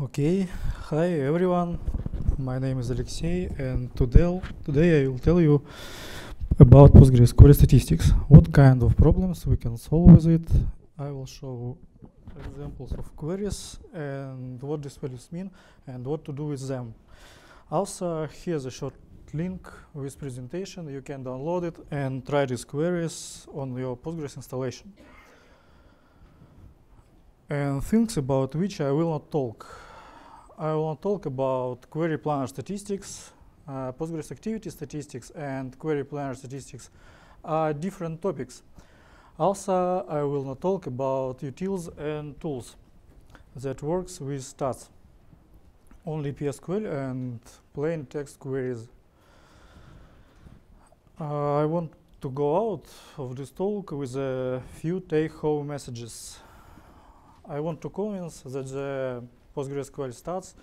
Okay, hi everyone. My name is Alexey, and today, today I will tell you about PostgreSQL statistics. What kind of problems we can solve with it. I will show examples of queries and what these values mean and what to do with them. Also, here's a short link with presentation. You can download it and try these queries on your Postgres installation and things about which I will not talk. I will not talk about query planner statistics, uh, Postgres activity statistics, and query planner statistics are different topics. Also, I will not talk about utils and tools that works with stats. Only PSQL and plain text queries. Uh, I want to go out of this talk with a few take-home messages. I want to convince that the PostgreSQL stats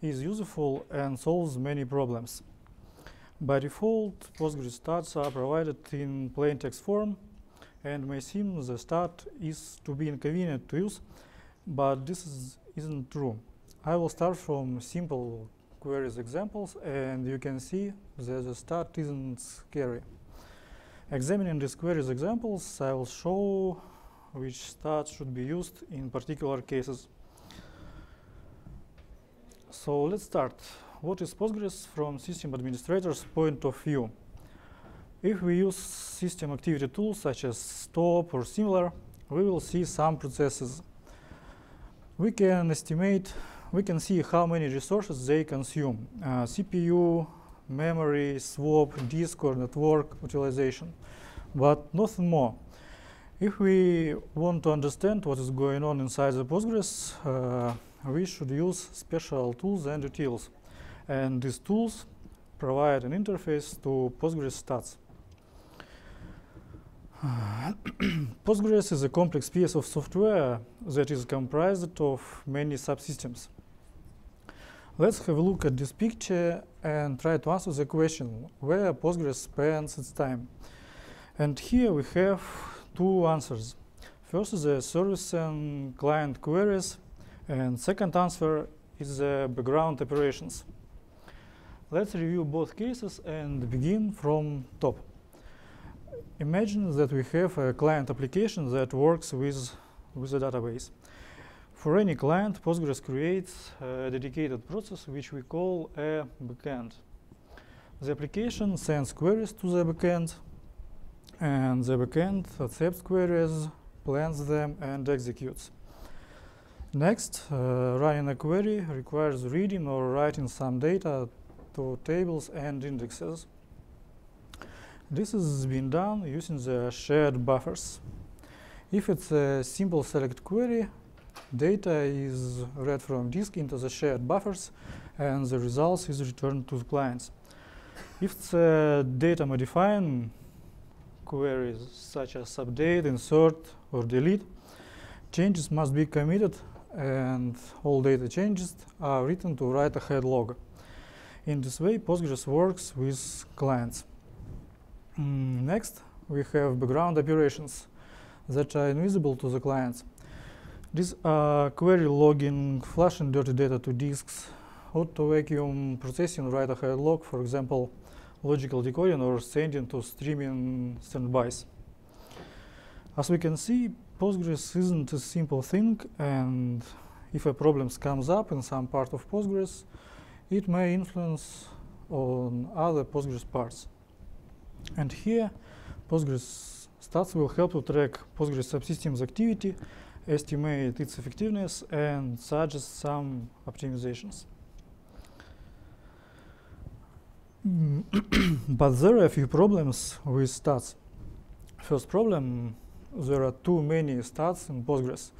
is useful and solves many problems. By default, Postgres stats are provided in plain text form and may seem the stat is to be inconvenient to use, but this is, isn't true. I will start from simple queries examples and you can see that the stat isn't scary. Examining these queries examples, I will show which stats should be used in particular cases. So let's start. What is Postgres from system administrator's point of view? If we use system activity tools such as top or similar, we will see some processes. We can estimate, we can see how many resources they consume. Uh, CPU, memory, swap, disk or network utilization, but nothing more. If we want to understand what is going on inside the Postgres, uh, we should use special tools and utils. And these tools provide an interface to Postgres stats. Postgres is a complex piece of software that is comprised of many subsystems. Let's have a look at this picture and try to answer the question where Postgres spends its time. And here we have two answers. First is the service and client queries, and second answer is the background operations. Let's review both cases and begin from top. Imagine that we have a client application that works with, with a database. For any client, Postgres creates a dedicated process which we call a backend. The application sends queries to the backend and the backend accepts queries, plans them, and executes. Next, uh, running a query requires reading or writing some data to tables and indexes. This is being done using the shared buffers. If it's a simple select query, data is read from disk into the shared buffers and the results is returned to the clients. If it's a data modifying queries such as update, insert, or delete, changes must be committed and all data changes are written to write ahead log. In this way, Postgres works with clients. Mm, next, we have background operations that are invisible to the clients. These are query logging, flushing dirty data to disks, auto vacuum processing write ahead log, for example, logical decoding or sending to streaming standbys. As we can see, Postgres isn't a simple thing, and if a problem comes up in some part of Postgres, it may influence on other Postgres parts. And here, Postgres stats will help to track Postgres subsystems activity, estimate its effectiveness, and suggest some optimizations. Mm. but there are a few problems with stats. First problem, there are too many stats in Postgres.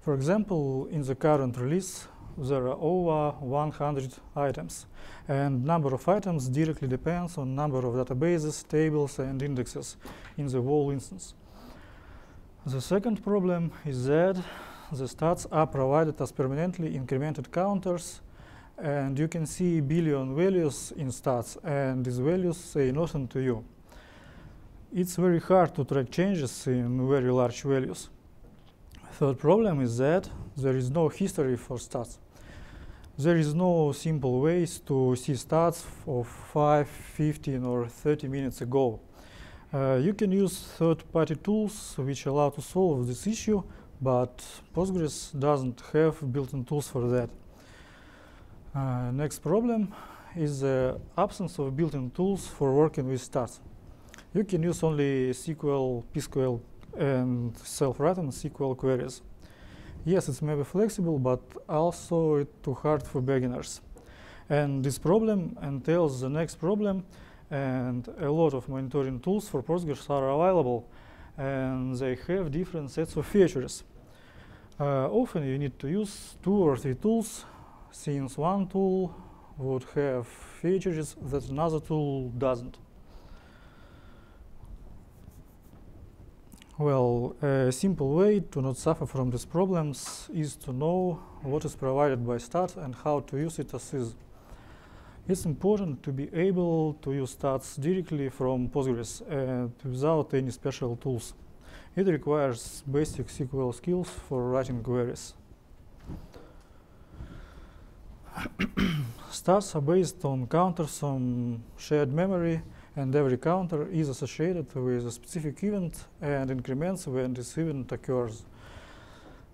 For example, in the current release, there are over 100 items, and number of items directly depends on number of databases, tables, and indexes in the whole instance. The second problem is that the stats are provided as permanently incremented counters and you can see billion values in stats and these values say nothing to you. It's very hard to track changes in very large values. Third problem is that there is no history for stats. There is no simple ways to see stats of 5, 15 or 30 minutes ago. Uh, you can use third-party tools which allow to solve this issue, but Postgres doesn't have built-in tools for that. Uh, next problem is the absence of built-in tools for working with stats. You can use only SQL, PSQL, and self-written SQL queries. Yes, it's maybe flexible, but also it's too hard for beginners. And this problem entails the next problem, and a lot of monitoring tools for Postgres are available, and they have different sets of features. Uh, often you need to use two or three tools, since one tool would have features that another tool doesn't. Well, a simple way to not suffer from these problems is to know what is provided by stats and how to use it as is. It's important to be able to use stats directly from Postgres and without any special tools. It requires basic SQL skills for writing queries. stats are based on counters on shared memory and every counter is associated with a specific event and increments when this event occurs.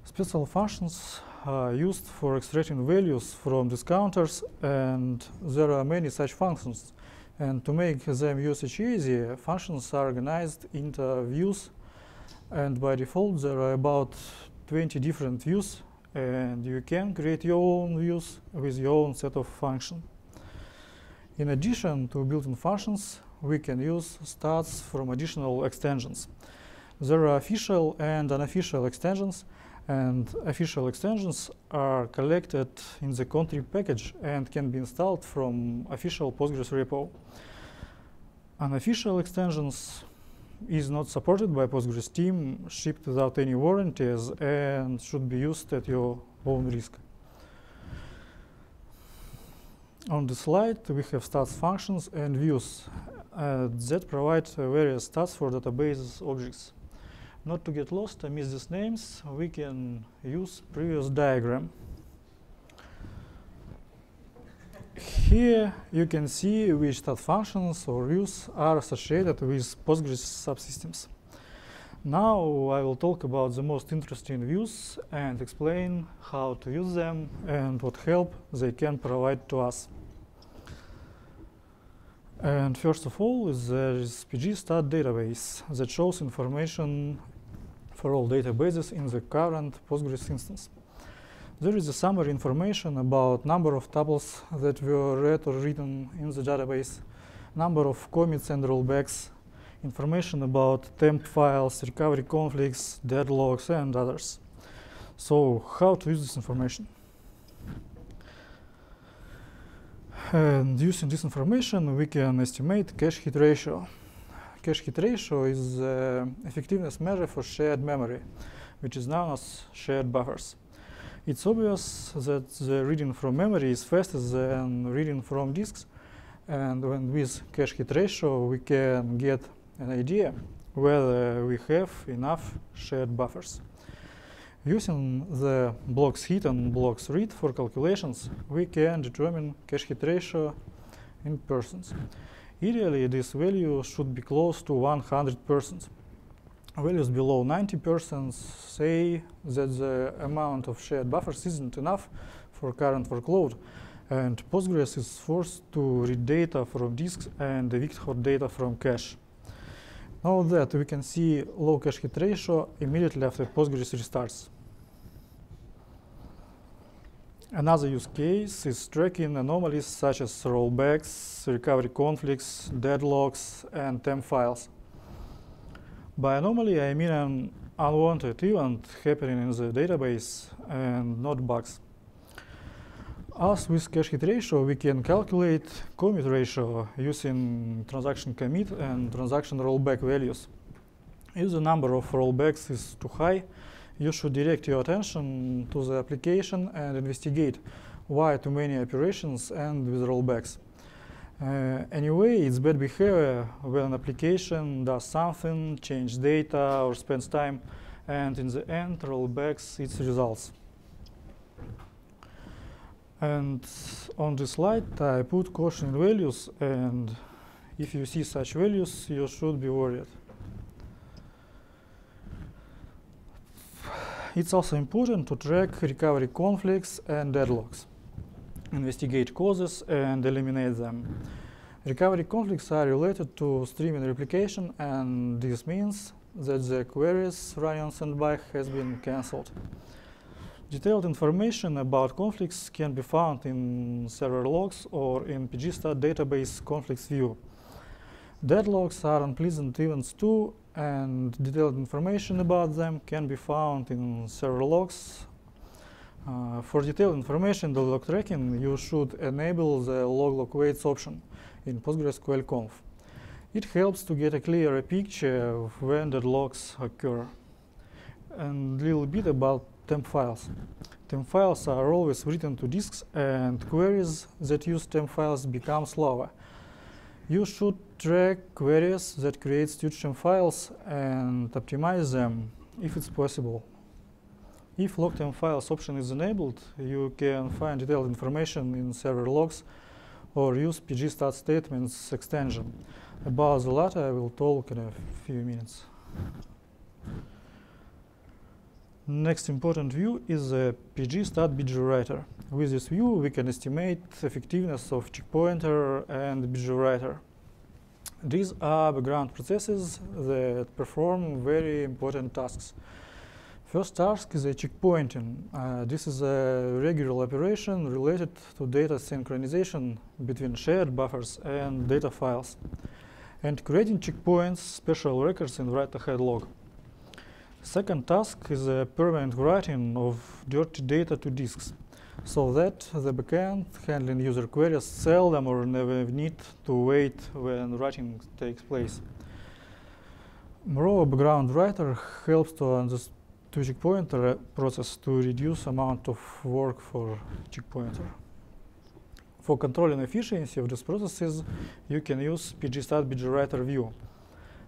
Special functions are used for extracting values from these counters and there are many such functions. And to make them usage easier, functions are organized into views and by default there are about 20 different views and you can create your own views with your own set of functions. In addition to built-in functions, we can use stats from additional extensions. There are official and unofficial extensions, and official extensions are collected in the contrib package and can be installed from official Postgres repo. Unofficial extensions is not supported by Postgres team, shipped without any warranties, and should be used at your own risk. On the slide, we have stats functions and views uh, that provide uh, various stats for database objects. Not to get lost, I miss these names, we can use previous diagram. Here you can see which stat functions or views are associated with Postgres subsystems. Now I will talk about the most interesting views and explain how to use them and what help they can provide to us. And first of all is there is pgstat database that shows information for all databases in the current Postgres instance. There is a summary information about number of tuples that were read or written in the database, number of commits and rollbacks, information about temp files, recovery conflicts, deadlocks, and others. So how to use this information? And using this information, we can estimate cache hit ratio. Cache hit ratio is the effectiveness measure for shared memory, which is known as shared buffers. It's obvious that the reading from memory is faster than reading from disks, and when with cache hit ratio, we can get an idea whether we have enough shared buffers. Using the blocks hit and blocks read for calculations, we can determine cache hit ratio in percents. Ideally, this value should be close to 100%. Values below 90% say that the amount of shared buffers isn't enough for current workload, and Postgres is forced to read data from disks and evict hot data from cache. Now that we can see low cache hit ratio immediately after Postgres restarts. Another use case is tracking anomalies such as rollbacks, recovery conflicts, deadlocks, and temp files. By anomaly, I mean an unwanted event happening in the database and not bugs. As with cache hit ratio, we can calculate commit ratio using transaction commit and transaction rollback values. If the number of rollbacks is too high, you should direct your attention to the application and investigate why too many operations end with rollbacks. Uh, anyway, it's bad behavior when an application does something, change data, or spends time, and in the end rollbacks its results. And on this slide, I put caution values, and if you see such values, you should be worried. It's also important to track recovery conflicts and deadlocks, investigate causes, and eliminate them. Recovery conflicts are related to streaming replication, and this means that the queries running on standby has been cancelled. Detailed information about conflicts can be found in server logs or in pgstat database conflicts view. Deadlocks are unpleasant events too, and detailed information about them can be found in server logs. Uh, for detailed information, the log tracking, you should enable the log lock waits option in PostgreSQL conf. It helps to get a clearer picture of when deadlocks occur. And a little bit about temp files. Temp files are always written to disks and queries that use temp files become slower. You should track queries that create temp files and optimize them if it's possible. If logtemp files option is enabled, you can find detailed information in server logs or use pgstat statements extension. About the latter, I will talk in a few minutes. Next important view is the pgstat bgwriter. With this view, we can estimate effectiveness of checkpointer and bgwriter. These are background processes that perform very important tasks. First task is a checkpointing. Uh, this is a regular operation related to data synchronization between shared buffers and data files, and creating checkpoints, special records in write-ahead log. Second task is a permanent writing of dirty data to disks, so that the backend handling user queries seldom or never need to wait when writing takes place. Moreover, background writer helps to to checkpointer process to reduce amount of work for checkpointer. For controlling efficiency of these processes, you can use pgstat bgwriter view.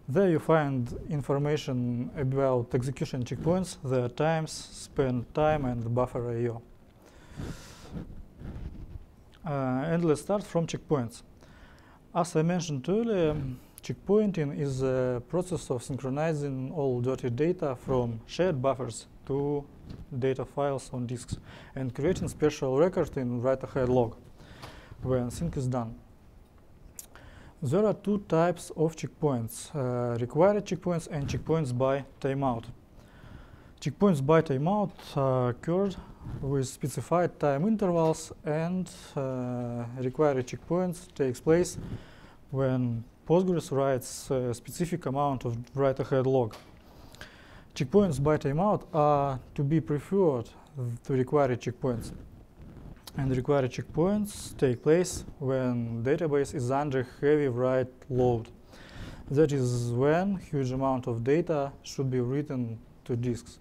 There you find information about execution checkpoints, their times, spend time, and buffer I.O. Uh, and let's start from checkpoints. As I mentioned earlier, checkpointing is a process of synchronizing all dirty data from shared buffers to data files on disks and creating special record in write-ahead log when sync is done. There are two types of checkpoints, uh, required checkpoints and checkpoints by timeout. Checkpoints by timeout occurred with specified time intervals and uh, required checkpoints takes place when Postgres writes a specific amount of write-ahead log. Checkpoints by timeout are to be preferred to required checkpoints and required checkpoints take place when database is under heavy write load. That is when huge amount of data should be written to disks.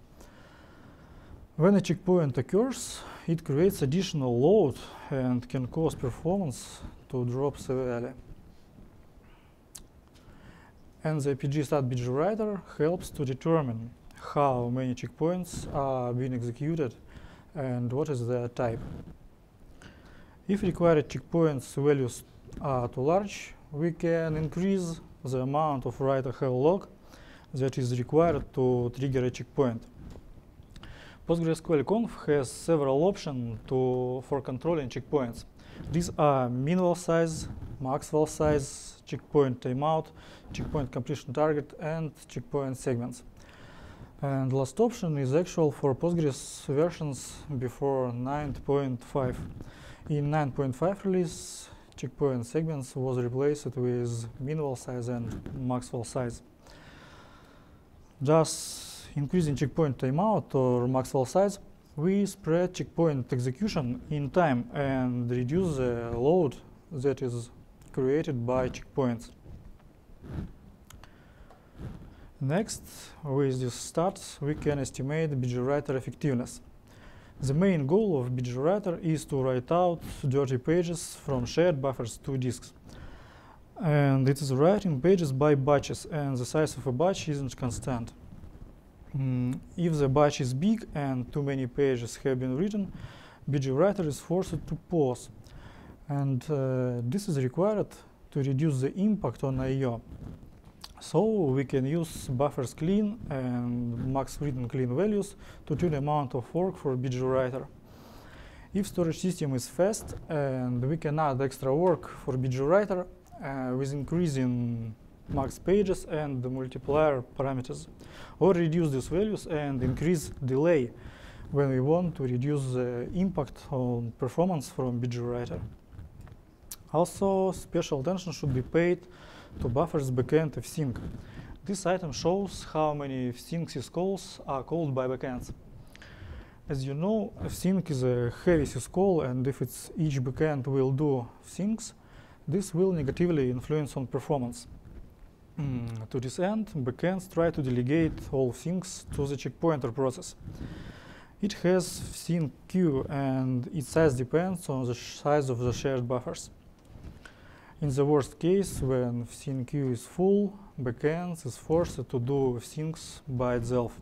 When a checkpoint occurs, it creates additional load and can cause performance to drop severely. And the pgstat bgwriter helps to determine how many checkpoints are being executed and what is their type. If required checkpoints values are too large, we can increase the amount of write-ahead log that is required to trigger a checkpoint. PostgreSQL Conf has several options to, for controlling checkpoints. These are minimal size, max val size, checkpoint timeout, checkpoint completion target, and checkpoint segments. And last option is actual for Postgres versions before 9.5. In 9.5 release, checkpoint segments was replaced with min val size and max val size. Thus, increasing checkpoint timeout or max val size, we spread checkpoint execution in time and reduce the load that is created by checkpoints. Next, with this start, we can estimate bgwriter effectiveness. The main goal of bgwriter is to write out dirty pages from shared buffers to disks. And it is writing pages by batches, and the size of a batch isn't constant. Mm, if the batch is big and too many pages have been written, BGWriter is forced to pause. And uh, this is required to reduce the impact on I.O. So we can use buffers clean and max written clean values to tune the amount of work for BGWriter. If storage system is fast and we can add extra work for BGWriter uh, with increasing max pages and the multiplier parameters, or reduce these values and increase delay when we want to reduce the impact on performance from BGWriter. Also, special attention should be paid to buffers backend fsync. This item shows how many fsync syscalls are called by backends. As you know, fsync is a heavy syscall, and if it's each backend will do fsyncs, this will negatively influence on performance. Mm, to this end, backends try to delegate all things to the checkpointer process. It has fsync queue, and its size depends on the size of the shared buffers. In the worst case, when fsync queue is full, backend is forced to do syncs by itself.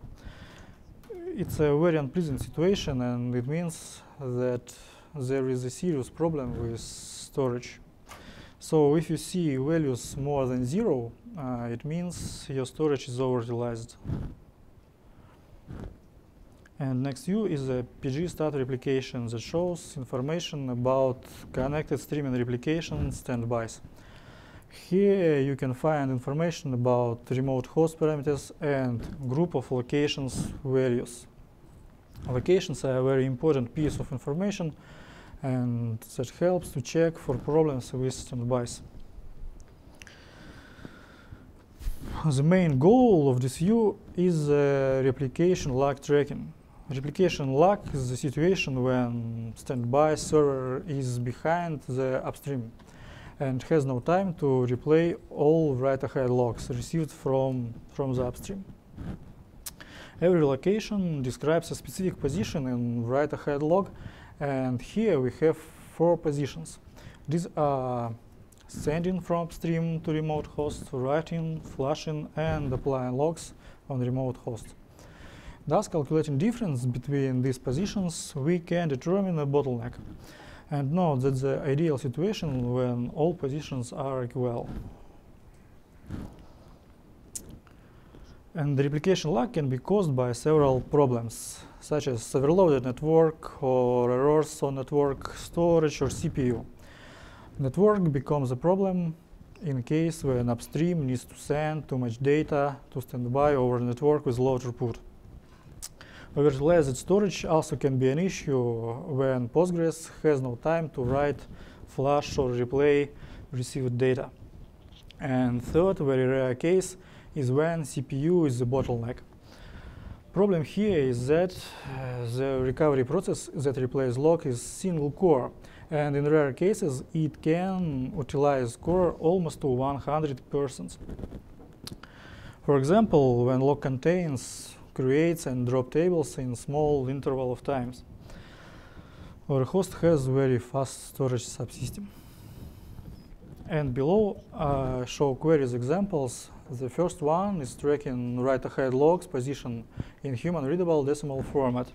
It's a very unpleasant situation and it means that there is a serious problem with storage. So if you see values more than zero, uh, it means your storage is overutilized. And next view is a PG stat replication that shows information about connected streaming replication standbys. Here you can find information about remote host parameters and group of locations values. Locations are a very important piece of information and that helps to check for problems with standbys. The main goal of this view is uh, replication lag tracking. Replication lag is the situation when standby server is behind the upstream and has no time to replay all write-ahead logs received from, from the upstream. Every location describes a specific position in write-ahead log, and here we have four positions. These are sending from upstream to remote host, writing, flushing, and applying logs on remote host. Thus, calculating difference between these positions, we can determine a bottleneck. And note that the ideal situation when all positions are equal. And the replication lag can be caused by several problems, such as overloaded network or errors on network storage or CPU. Network becomes a problem in case when an upstream needs to send too much data to standby over network with low throughput. Overutilized storage also can be an issue when Postgres has no time to write, flush, or replay received data. And third, very rare case is when CPU is the bottleneck. Problem here is that uh, the recovery process that replaces log is single core, and in rare cases it can utilize core almost to 100%. For example, when log contains creates and drop tables in small interval of times. Our host has very fast storage subsystem. And below uh, show queries examples. The first one is tracking write-ahead logs position in human readable decimal format.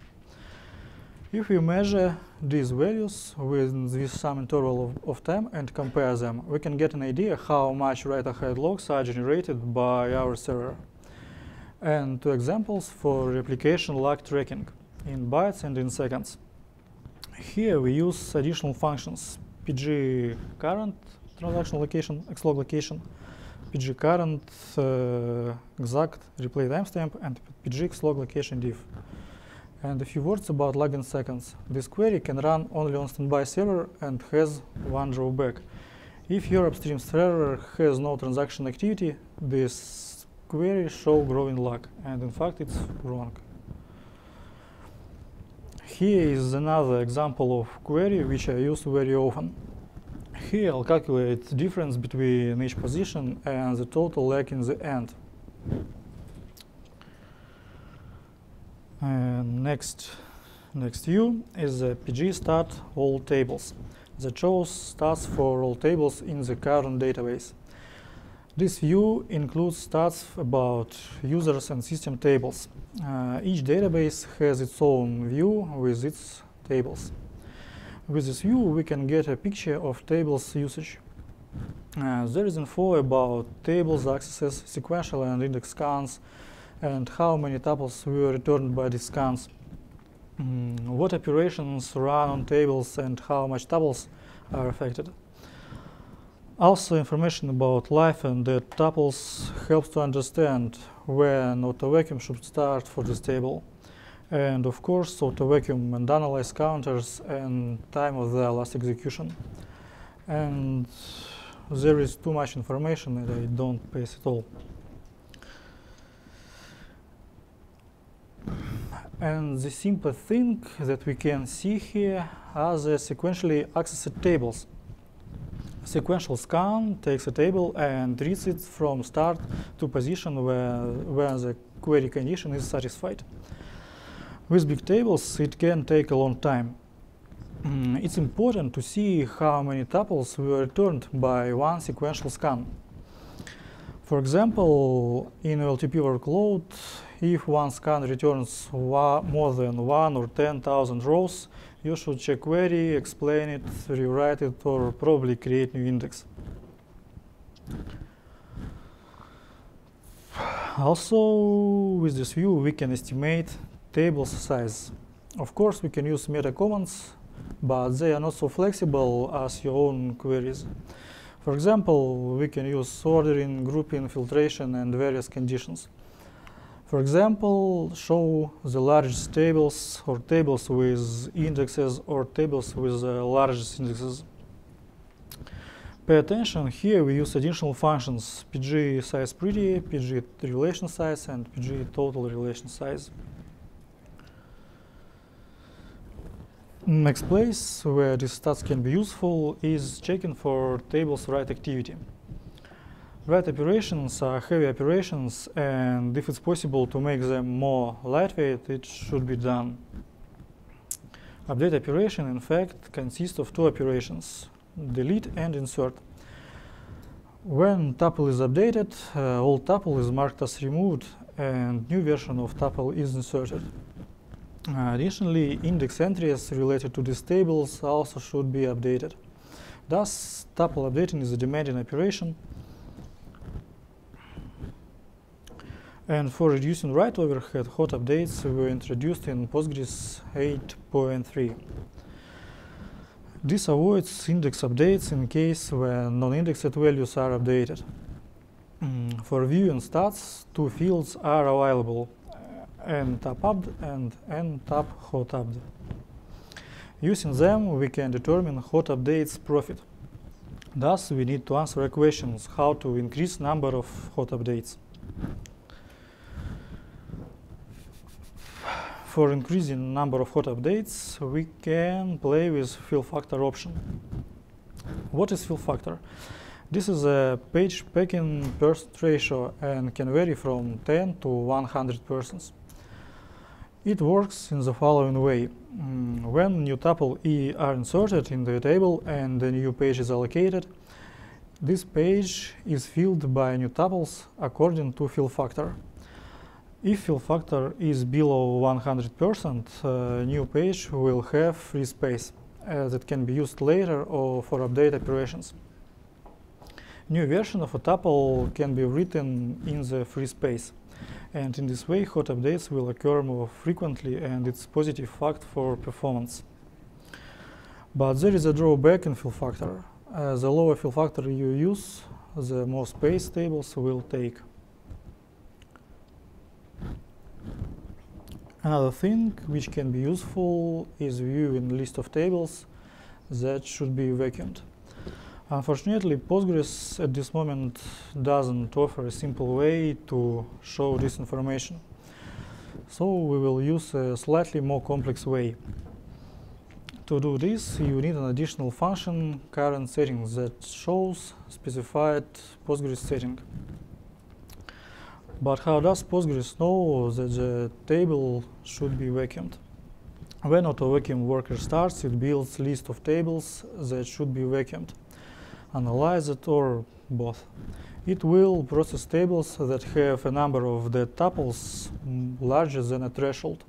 If we measure these values with, with some interval of, of, time and compare them, we can get an idea how much write-ahead logs are generated by our server and two examples for replication lag tracking in bytes and in seconds. Here we use additional functions, pg current transaction location, xlog location, pg current uh, exact replay timestamp, and pg xlog location diff. And a few words about lag in seconds. This query can run only on standby server and has one drawback. If your upstream server has no transaction activity, this query show growing lag, and in fact it's wrong. Here is another example of query which I use very often. Here I'll calculate the difference between each position and the total lag in the end. And next, next view is the pg stat all tables that shows stats for all tables in the current database. This view includes stats about users and system tables. Uh, each database has its own view with its tables. With this view, we can get a picture of tables usage. Uh, there is info about tables accesses, sequential and index scans, and how many tuples were returned by these scans. Mm, what operations run on tables and how much tuples are affected. Also, information about life and dead tuples helps to understand when AutoVacuum should start for this table. And of course, AutoVacuum and analyze counters and time of the last execution. And there is too much information and I don't paste it all. And the simple thing that we can see here are the sequentially accessed tables. Sequential scan takes a table and reads it from start to position where, where the query condition is satisfied. With big tables, it can take a long time. Mm, it's important to see how many tuples were returned by one sequential scan. For example, in OLTP workload, if one scan returns more than one or 10,000 rows, you should check query, explain it, rewrite it, or probably create new index. Also, with this view, we can estimate table size. Of course, we can use meta commands, but they are not so flexible as your own queries. For example, we can use ordering, grouping, filtration, and various conditions. For example, show the largest tables or tables with indexes or tables with uh, the largest indexes. Pay attention, here we use additional functions pg size pretty, pg relation size, and pg total relation size. Next place where these stats can be useful is checking for tables write activity. Write operations are heavy operations and if it's possible to make them more lightweight, it should be done. Update operation, in fact, consists of two operations, delete and insert. When tuple is updated, uh, old tuple is marked as removed and new version of tuple is inserted. Uh, additionally, index entries related to these tables also should be updated. Thus, tuple updating is a demanding operation. And for reducing write overhead, hot updates were introduced in Postgres 8.3. This avoids index updates in case when non-indexed values are updated. Mm, for view and stats, two fields are available, ntap and ntap hotupd. Using them, we can determine hot updates profit. Thus, we need to answer questions how to increase number of hot updates. For increasing number of hot updates, we can play with fill factor option. What is fill factor? This is a page packing percent ratio and can vary from 10 to 100 persons. It works in the following way. Mm, when new tuple E are inserted in the table and the new page is allocated, this page is filled by new tuples according to fill factor. If fill factor is below 100%, uh, new page will have free space uh, that can be used later or for update operations. New version of a tuple can be written in the free space. And in this way, hot updates will occur more frequently and it's positive fact for performance. But there is a drawback in fill factor. Uh, the lower fill factor you use, the more space tables will take. Another thing which can be useful is viewing list of tables that should be vacuumed. Unfortunately, Postgres at this moment doesn't offer a simple way to show this information. So we will use a slightly more complex way. To do this, you need an additional function, current settings, that shows specified Postgres setting. But how does Postgres know that the table should be vacuumed? When AutoVacuum worker starts, it builds list of tables that should be vacuumed analyze it, or both. It will process tables that have a number of dead tuples mm, larger than a threshold.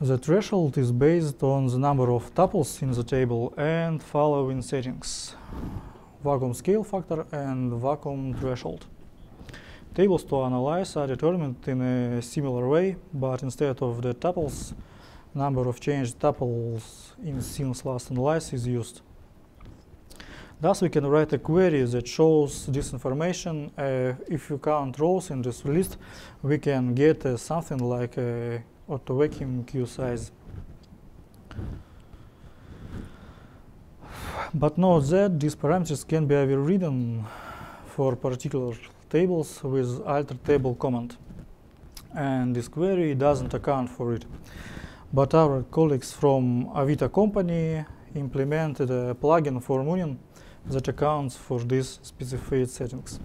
The threshold is based on the number of tuples in the table and following settings. Vacuum scale factor and vacuum threshold. Tables to analyze are determined in a similar way, but instead of the tuples, number of changed tuples in since last analysis is used. Thus, we can write a query that shows this information. Uh, if you count rows in this list, we can get uh, something like a auto vacuum queue size. But note that these parameters can be overridden for particular tables with alter table command. And this query doesn't account for it. But our colleagues from Avito company implemented a plugin for Munin that accounts for these specified settings.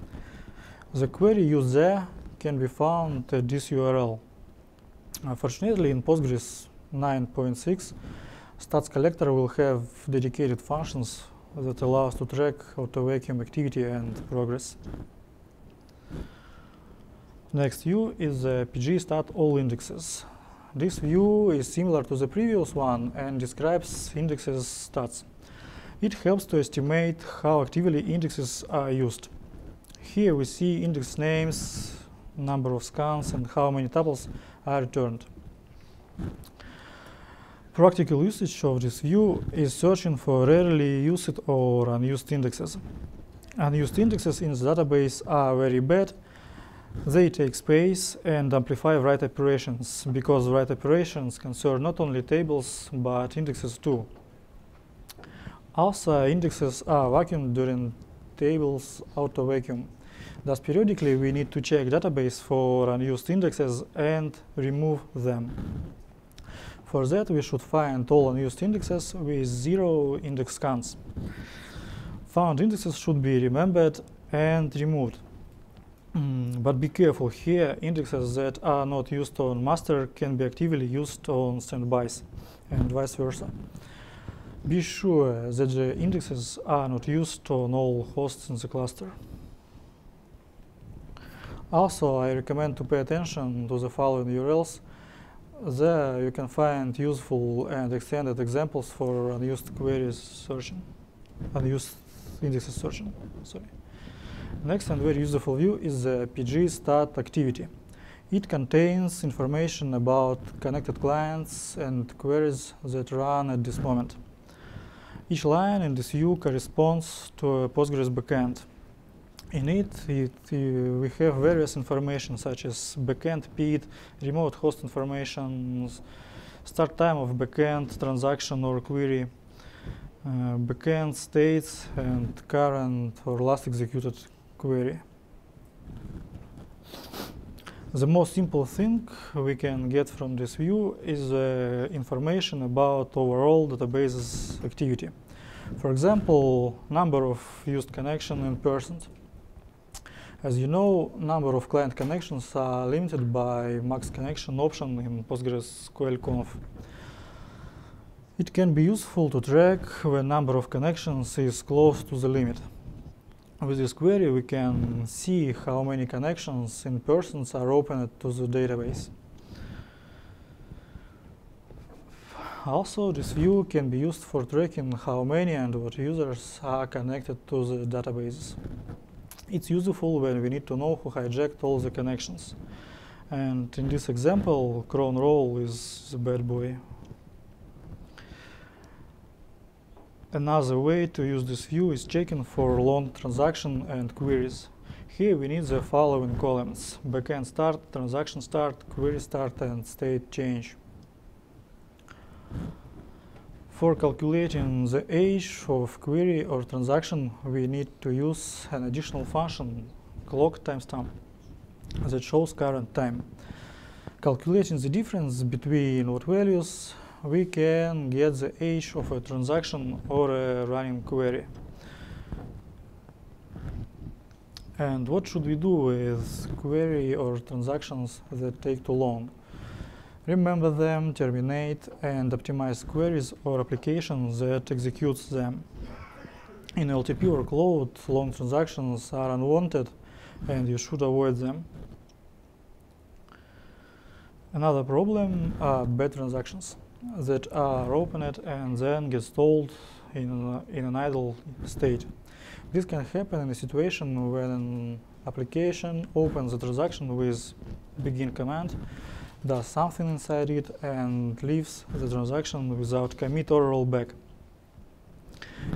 The query used there can be found at this URL. Unfortunately, in Postgres 9.6, stats collector will have dedicated functions that allow us to track auto vacuum activity and progress. Next view is the PG stat all indexes. This view is similar to the previous one and describes indexes stats. It helps to estimate how actively indexes are used. Here we see index names, number of scans, and how many tuples are returned. Practical usage of this view is searching for rarely used or unused indexes. Unused indexes in the database are very bad. They take space and amplify write operations because write operations concern not only tables but indexes too. Also, indexes are vacuumed during tables auto vacuum. Thus, periodically we need to check database for unused indexes and remove them. For that, we should find all unused indexes with zero index scans. Found indexes should be remembered and removed. Mm, but be careful here, indexes that are not used on master can be actively used on standbys and vice versa. Be sure that the indexes are not used on all hosts in the cluster. Also, I recommend to pay attention to the following URLs. There you can find useful and extended examples for unused queries searching, unused indexes searching. Sorry. Next and very useful view is the PG stat activity. It contains information about connected clients and queries that run at this moment. Each line in this view corresponds to a Postgres backend. In it, it uh, we have various information such as backend PID, remote host information, start time of backend transaction or query, uh, backend states, and current or last executed query. The most simple thing we can get from this view is uh, information about overall database's activity. For example, number of used connection in persons. As you know, number of client connections are limited by max connection option in PostgreSQL It can be useful to track when number of connections is close to the limit. With this query, we can see how many connections in persons are opened to the database. Also, this view can be used for tracking how many and what users are connected to the databases. It's useful when we need to know who hijacked all the connections. And in this example, cron role is the bad boy Another way to use this view is checking for long transaction and queries. Here we need the following columns, backend start, transaction start, query start, and state change. For calculating the age of query or transaction, we need to use an additional function, clock timestamp, that shows current time. Calculating the difference between what values we can get the age of a transaction or a running query. And what should we do with query or transactions that take too long? Remember them, terminate, and optimize queries or applications that executes them. In OLTP workload, long transactions are unwanted and you should avoid them. Another problem are bad transactions that are opened and then get stalled in, in an idle state. This can happen in a situation when an application opens a transaction with begin command, does something inside it, and leaves the transaction without commit or rollback.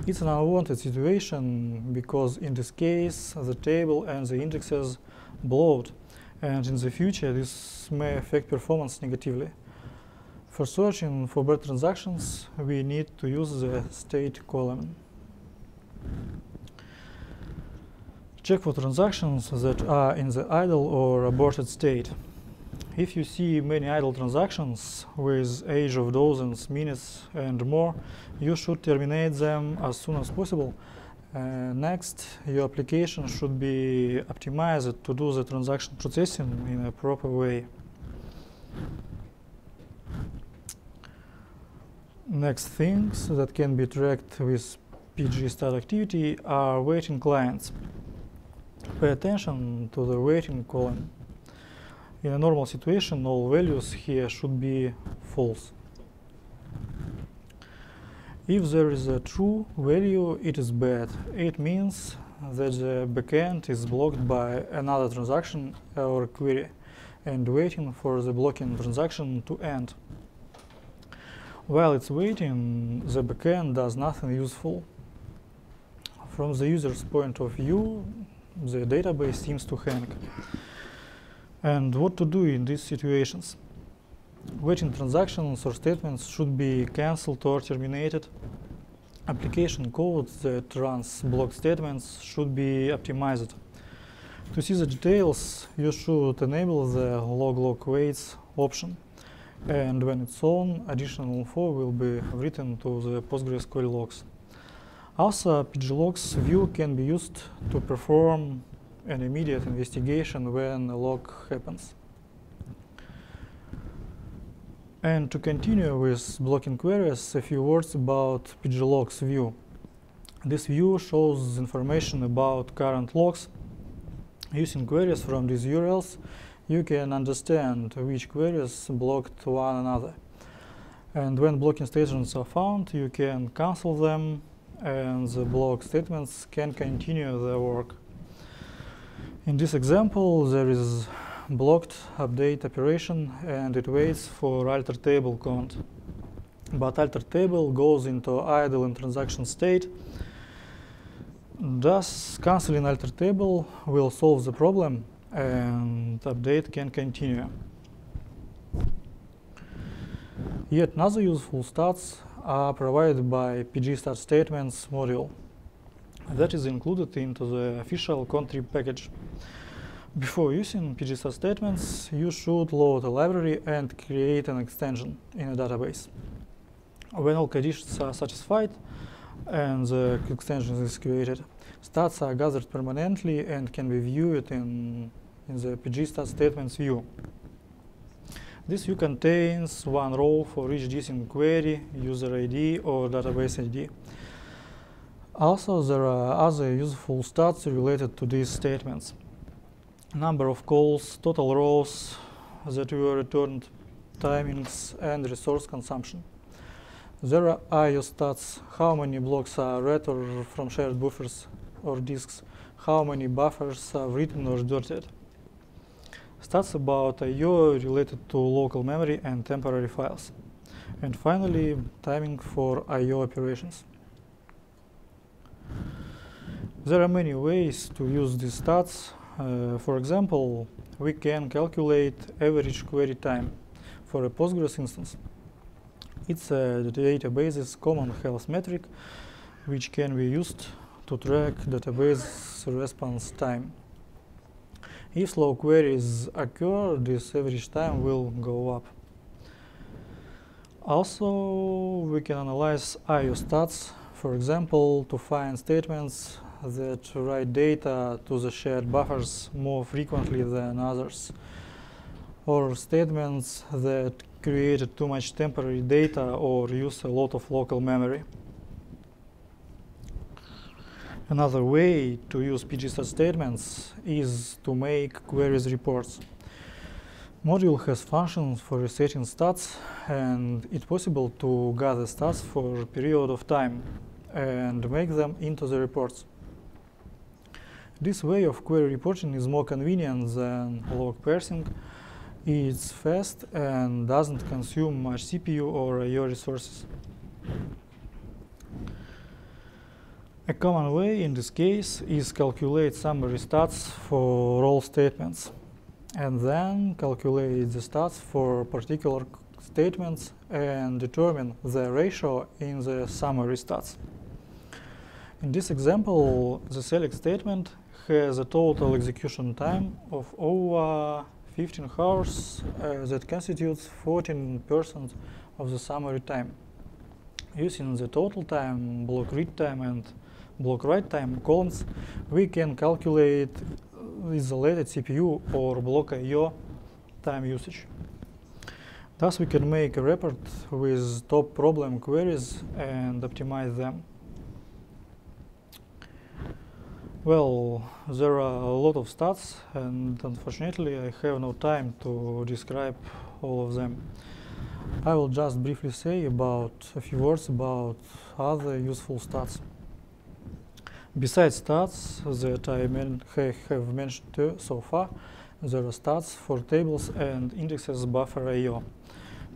It's an unwanted situation because in this case the table and the indexes bloat and in the future this may affect performance negatively. For searching for bad transactions we need to use the state column. Check for transactions that are in the idle or aborted state. If you see many idle transactions with age of dozens, minutes and more, you should terminate them as soon as possible. Uh, next, your application should be optimized to do the transaction processing in a proper way. Next things that can be tracked with PG stat activity are waiting clients. Pay attention to the waiting column. In a normal situation, all values here should be false. If there is a true value, it is bad. It means that the backend is blocked by another transaction or query and waiting for the blocking transaction to end. While it's waiting, the backend does nothing useful. From the user's point of view, the database seems to hang. And what to do in these situations? Waiting transactions or statements should be cancelled or terminated. Application code that runs block statements should be optimized. To see the details, you should enable the log lock waits option. And when it's on, additional info will be written to the PostgreSQL logs. Also, pglocks view can be used to perform an immediate investigation when a lock happens. And to continue with blocking queries, a few words about pglocks view. This view shows information about current locks. Using queries from these URLs, you can understand which queries blocked one another. And when blocking statements are found, you can cancel them and the block statements can continue their work. In this example, there is blocked update operation and it waits for alter table count. But alter table goes into idle and transaction state. Thus, canceling alter table will solve the problem and update can continue. Yet another useful stats are provided by PG stat statements module that is included into the official contrib package. Before using PG-stat statements, you should load a library and create an extension in a database. When all conditions are satisfied and the extension is created, stats are gathered permanently and can be viewed in, in the PG-stat statements view. This view contains one row for each distinct query, user ID, or database ID. Also, there are other useful stats related to these statements number of calls, total rows that were returned, timings, and resource consumption. There are IO stats, how many blocks are read or from shared buffers or disks, how many buffers are written or dirted. Stats about I.O. related to local memory and temporary files. And finally, timing for I.O. operations. There are many ways to use these stats uh, for example, we can calculate average query time for a Postgres instance. It's a database's common health metric which can be used to track database response time. If slow queries occur, this average time will go up. Also, we can analyze IO stats, for example, to find statements that write data to the shared buffers more frequently than others, or statements that create too much temporary data or use a lot of local memory. Another way to use PG-stat statements is to make queries reports. Module has functions for resetting stats and it's possible to gather stats for a period of time and make them into the reports. This way of query reporting is more convenient than log parsing. It's fast and doesn't consume much CPU or IO resources. A common way in this case is calculate summary stats for all statements and then calculate the stats for particular statements and determine the ratio in the summary stats. In this example, the select statement has a total execution time of over 15 hours uh, that constitutes 14% of the summary time. Using the total time, block read time and block write time columns, we can calculate isolated CPU or block IO time usage. Thus, we can make a report with top problem queries and optimize them. Well, there are a lot of stats, and unfortunately, I have no time to describe all of them. I will just briefly say about a few words about other useful stats. Besides stats that I have mentioned so far, there are stats for tables and indexes buffer IO.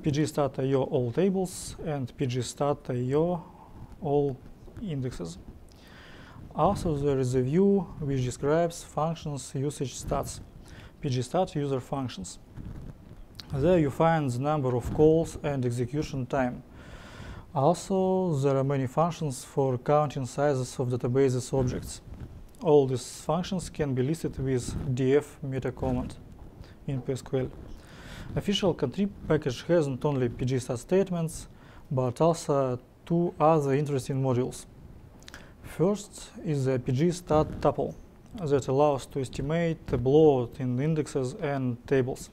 pgstatio all tables and pgstatio all indexes. Also, there is a view which describes functions usage stats, pgstat user functions. There you find the number of calls and execution time. Also, there are many functions for counting sizes of databases objects. All these functions can be listed with df meta command in PSQL. Official contrib package has not only pgstat statements, but also two other interesting modules. First is the pgstat tuple that allows to estimate the bloat in indexes and tables.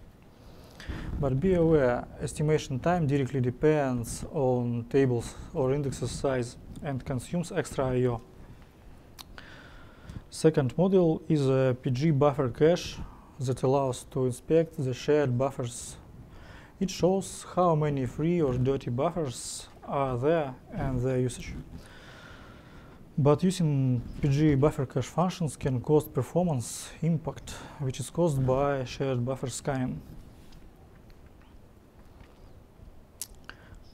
But be aware, estimation time directly depends on tables or indexes size and consumes extra I.O. Second module is a PG buffer cache that allows to inspect the shared buffers. It shows how many free or dirty buffers are there and their usage. But using PG buffer cache functions can cause performance impact, which is caused by shared buffer scanning.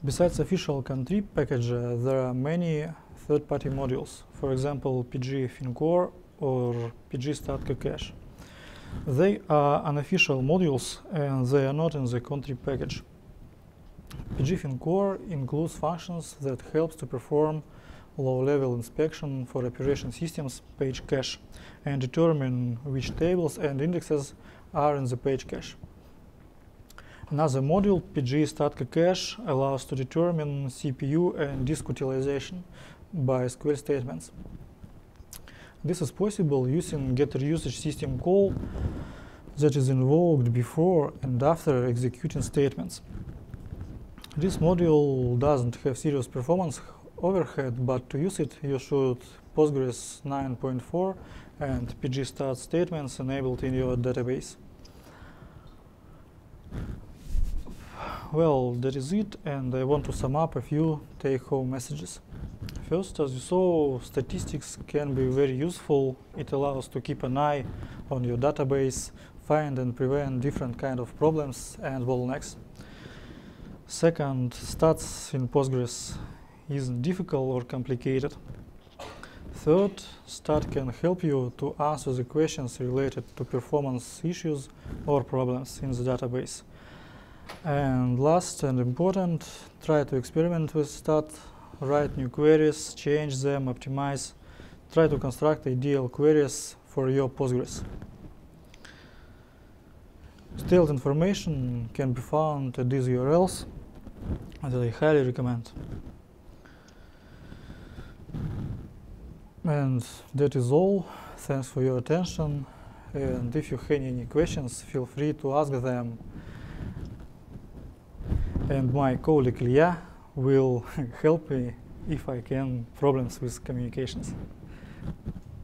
Besides official contrib package, there are many third-party modules, for example, PG FinCore or PG StatKCache. They are unofficial modules and they are not in the contrib package. PG FinCore includes functions that helps to perform low-level inspection for operation systems page cache and determine which tables and indexes are in the page cache. Another module, PG StatKCache, allows to determine CPU and disk utilization by SQL statements. This is possible using getrusage system call that is invoked before and after executing statements. This module doesn't have serious performance overhead, but to use it, you should Postgres 9.4 and pgstat statements enabled in your database. Well, that is it, and I want to sum up a few take-home messages. First, as you saw, statistics can be very useful. It allows to keep an eye on your database, find and prevent different kind of problems and bottlenecks. Second, stats in Postgres isn't difficult or complicated. Third, Stat can help you to answer the questions related to performance issues or problems in the database. And last and important, try to experiment with stat, write new queries, change them, optimize, try to construct ideal queries for your Postgres. Detailed information can be found at these URLs that I highly recommend. And that is all. Thanks for your attention. And if you have any questions, feel free to ask them and my colleague Lia will help me if I can problems with communications.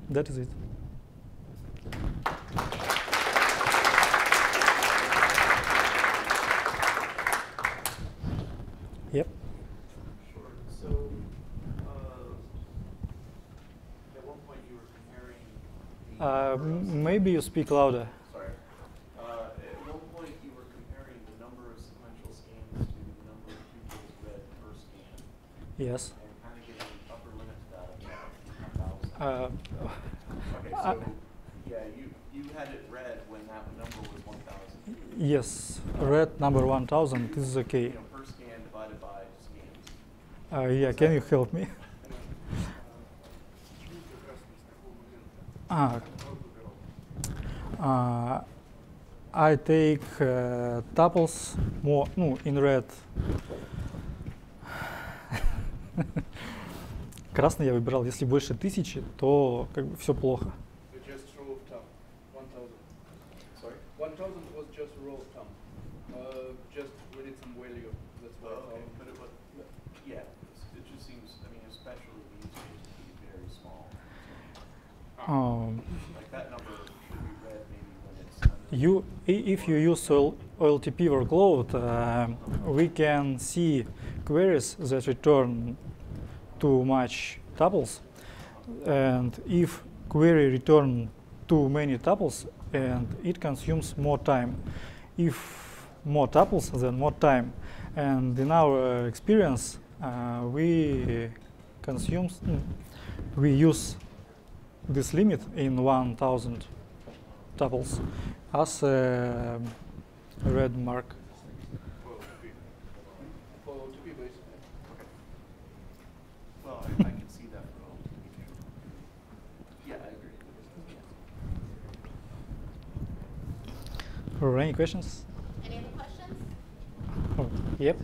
That is it. Yep. Uh, uh maybe you speak louder. Thousand. Uh, Okay, I- so, yeah, you, you had it read when that number was one thousand. yes, red number 1000 This is You okay. know, per scan divided by scans. Uh, yeah, can you help me? Ah, uh, I take uh, tuples more, ну, in red. Красный я выбирал, если больше тысячи, то как бы все плохо. Um, you, if you use OL, OLTP workload, uh, we can see queries that return too much tuples, and if query return too many tuples, and it consumes more time. If more tuples, then more time. And in our uh, experience, uh, we consumes, mm, we use this limit in 1000 tuples as a red mark. For OTP. For OTP basically. Well, I, I can see that for OLTP. Yeah, I agree. Or any questions? Any other questions? Oh, yep.